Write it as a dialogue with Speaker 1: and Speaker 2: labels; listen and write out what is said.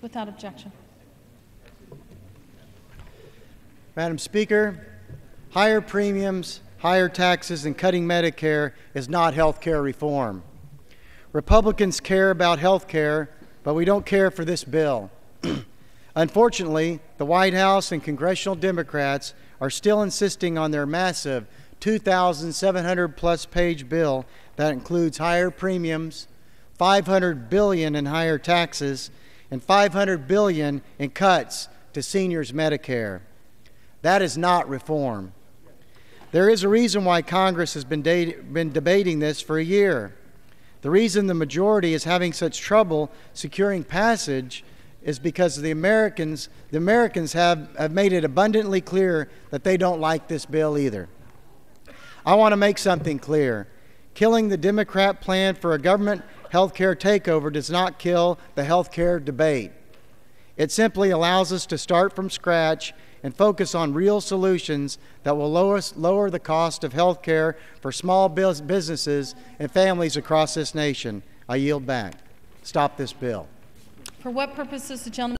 Speaker 1: Without objection.
Speaker 2: Madam Speaker, higher premiums, higher taxes, and cutting Medicare is not health care reform. Republicans care about health care, but we don't care for this bill. Unfortunately, the White House and congressional Democrats are still insisting on their massive 2,700 plus page bill that includes higher premiums, 500 billion in higher taxes, and 500 billion in cuts to seniors' Medicare. That is not reform. There is a reason why Congress has been, been debating this for a year. The reason the majority is having such trouble securing passage is because the Americans, the Americans have, have made it abundantly clear that they don't like this bill either. I want to make something clear. Killing the Democrat plan for a government health care takeover does not kill the health care debate. It simply allows us to start from scratch and focus on real solutions that will lower, the cost of health care for small businesses and families across this nation. I yield back. Stop this bill.
Speaker 1: For what purpose does the gentleman